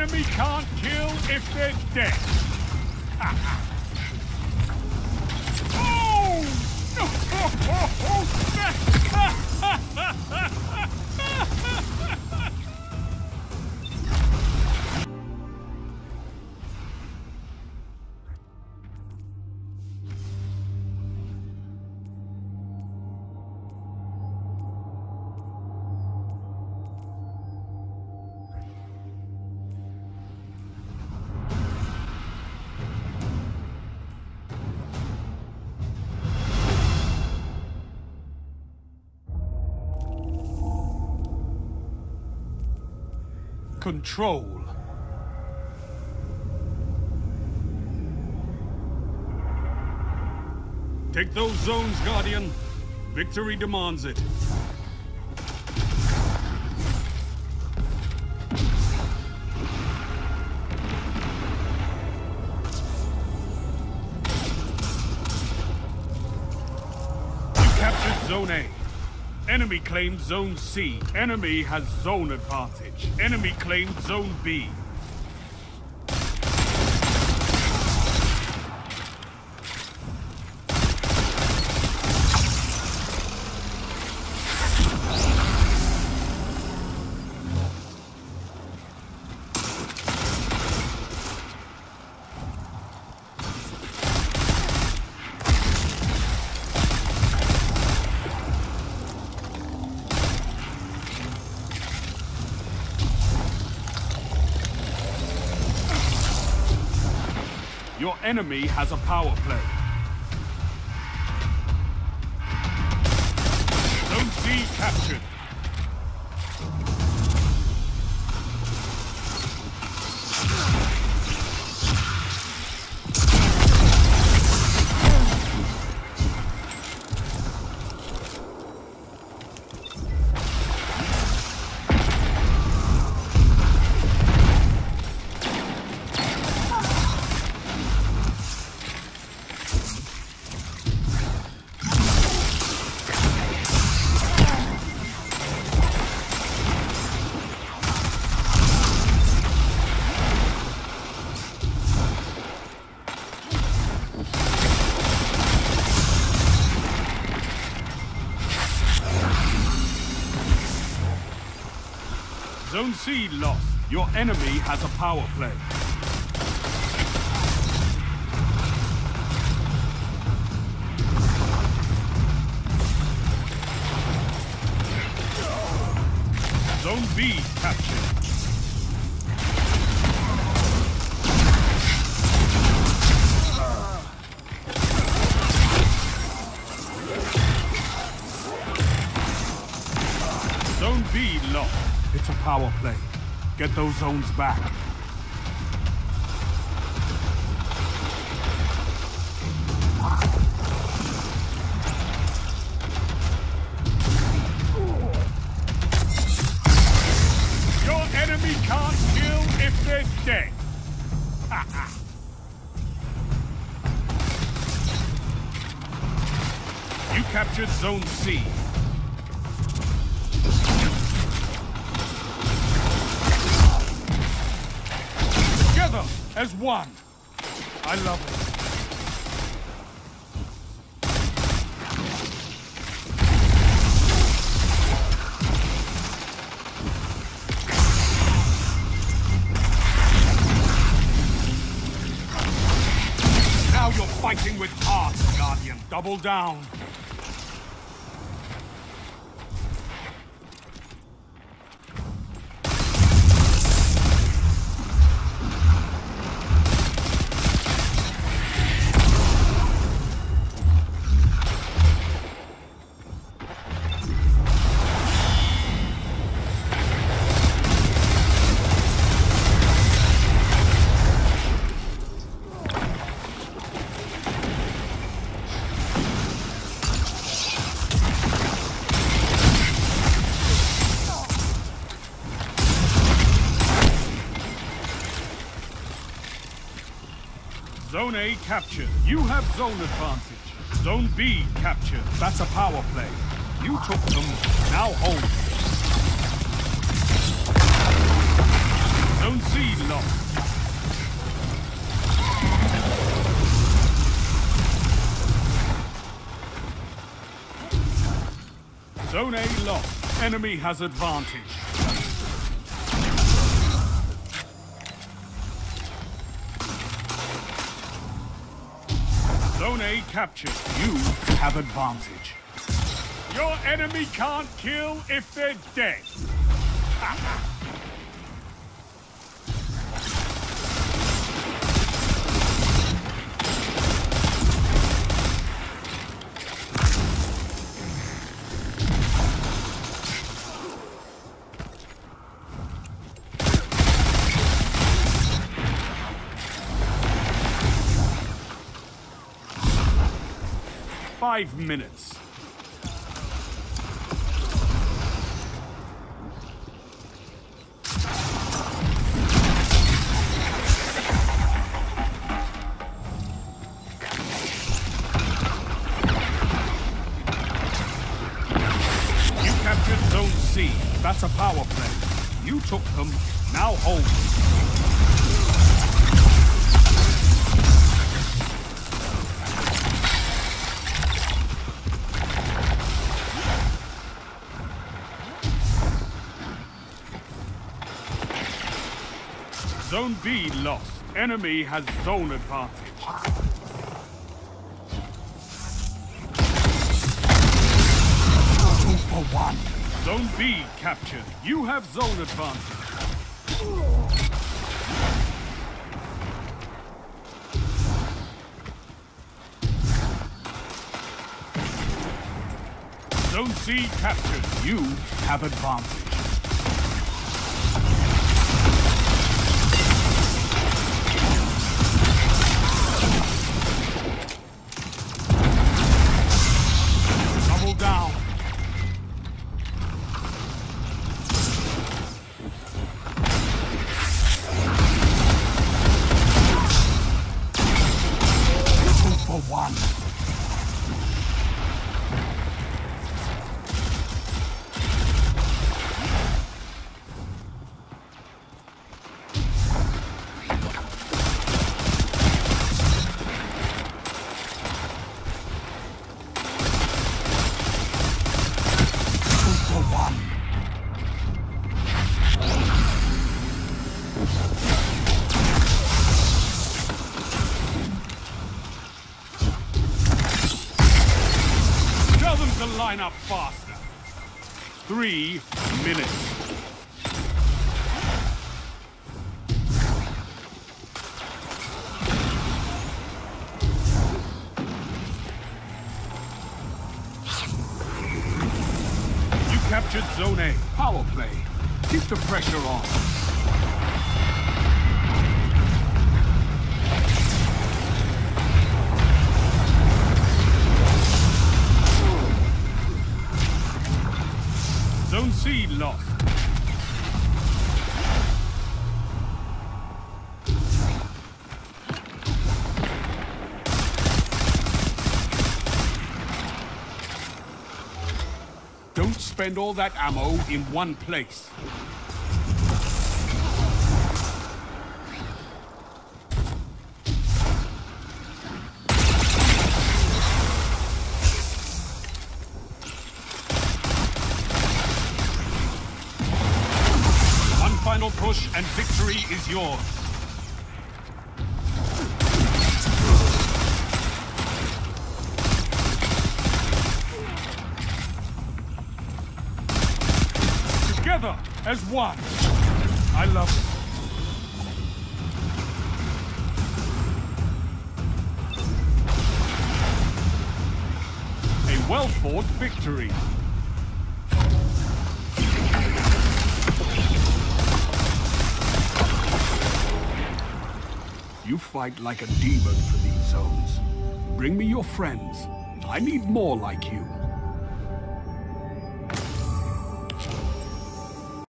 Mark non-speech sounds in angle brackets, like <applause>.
enemy can't kill if they're dead. <laughs> oh! <laughs> Control. Take those zones, Guardian. Victory demands it. Captured Zone A. Enemy claimed Zone C. Enemy has zone advantage. Enemy claimed Zone B. Your enemy has a power play. Zone C captured. Zone C lost. Your enemy has a power play. Zone B captured. Power play. Get those zones back. Your enemy as one. I love it. Now you're fighting with heart, Guardian. Double down. Zone A captured. You have zone advantage. Zone B captured. That's a power play. You took them. Now hold. Zone C lost. Zone A lost. Enemy has advantage. Zone A captured. You have advantage. Your enemy can't kill if they're dead. <laughs> Five minutes. You captured Zone C. That's a power play. You took them. Now hold them. Zone B lost. Enemy has zone advantage. Two for one. Zone B captured. You have zone advantage. Zone C captured. You have advantage. Line up faster. Three minutes. You captured Zone A. Power play. Keep the pressure on. Zone C lost. Don't spend all that ammo in one place. And victory is yours. Together as one. I love it. A well-fought victory. Fight like a demon for these zones. Bring me your friends. I need more like you.